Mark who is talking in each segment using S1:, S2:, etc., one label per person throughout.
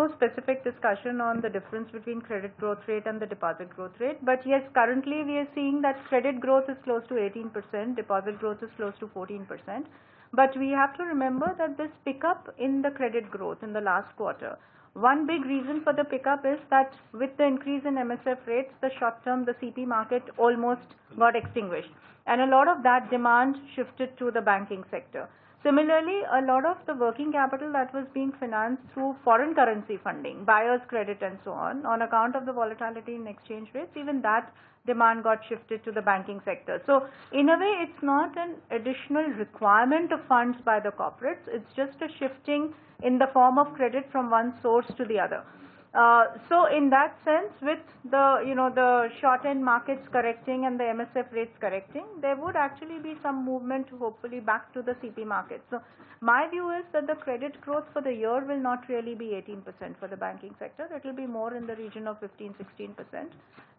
S1: no specific discussion on the difference between credit growth rate and the deposit growth rate. But yes, currently we are seeing that credit growth is close to 18%, deposit growth is close to 14%. But we have to remember that this pickup in the credit growth in the last quarter, one big reason for the pickup is that with the increase in MSF rates, the short term, the CP market almost got extinguished. And a lot of that demand shifted to the banking sector. Similarly, a lot of the working capital that was being financed through foreign currency funding, buyer's credit and so on, on account of the volatility in exchange rates, even that demand got shifted to the banking sector. So in a way, it's not an additional requirement of funds by the corporates. It's just a shifting in the form of credit from one source to the other. Uh, so in that sense, with the you know the short end markets correcting and the MSF rates correcting, there would actually be some movement hopefully back to the CP market. So my view is that the credit growth for the year will not really be 18% for the banking sector. It will be more in the region of 15, 16%.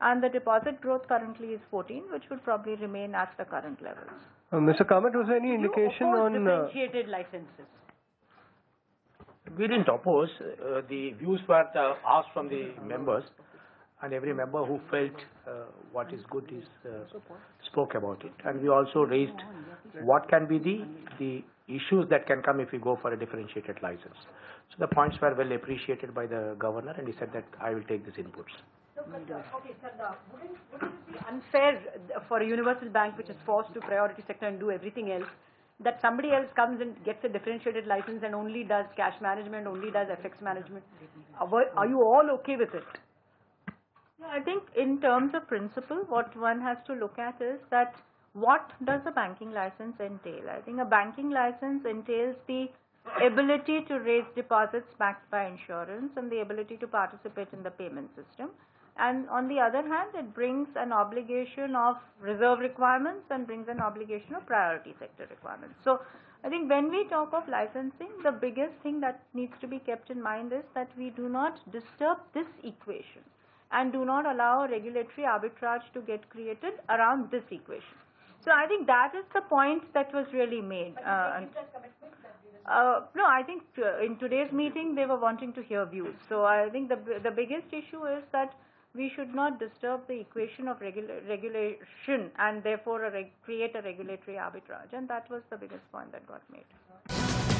S1: And the deposit growth currently is 14, which would probably remain at the current levels.
S2: Uh, Mr. Kamath, was there any indication
S3: you
S2: on? Uh,
S3: differentiated licenses.
S4: We didn't oppose. Uh, the views were uh, asked from the members, and every member who felt uh, what is good is uh, spoke about it. And we also raised what can be the the issues that can come if we go for a differentiated license. So the points were well appreciated by the governor, and he said that I will take these inputs.
S3: Okay, Sardar, wouldn't, wouldn't it be unfair for a universal bank which is forced to priority sector and do everything else that somebody else comes and gets a differentiated license and only does cash management, only does FX management? Uh, are, are you all okay with it?
S1: Yeah, I think in terms of principle, what one has to look at is that what does a banking license entail? I think a banking license entails the ability to raise deposits backed by insurance and the ability to participate in the payment system. And on the other hand, it brings an obligation of reserve requirements and brings an obligation of priority sector requirements. So I think when we talk of licensing, the biggest thing that needs to be kept in mind is that we do not disturb this equation and do not allow regulatory arbitrage to get created around this equation. So I think that is the point that was really made. Uh, uh, no, I think uh, in today's meeting they were wanting to hear views. So I think the the biggest issue is that we should not disturb the equation of regula regulation and therefore a create a regulatory arbitrage. And that was the biggest point that got made.